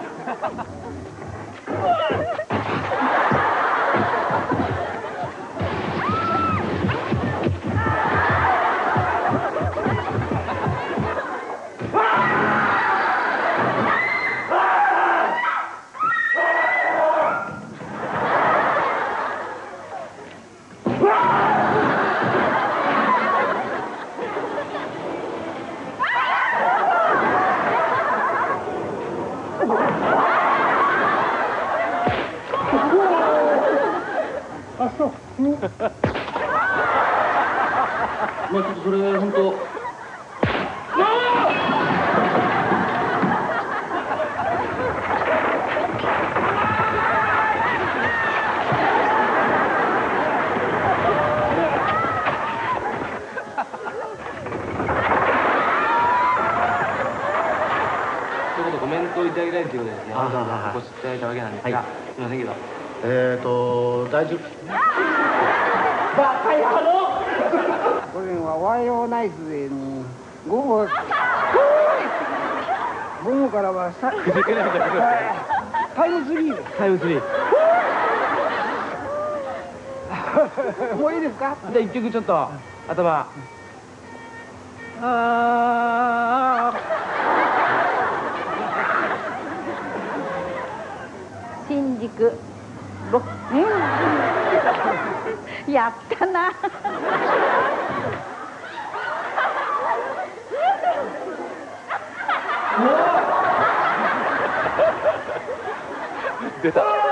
Come on! まあちょっとそれ本当ということでコメントをいただきたいということでですね、お越しいただいたわけなんですが、はい。すみませんけど、えーと大丈夫？これはワイオナイスでうん午後午後からはさタイムスリー。でタイムスリー。すもういいですか？じゃあ一曲ちょっと頭。あ新宿。ろうんやったな。出た。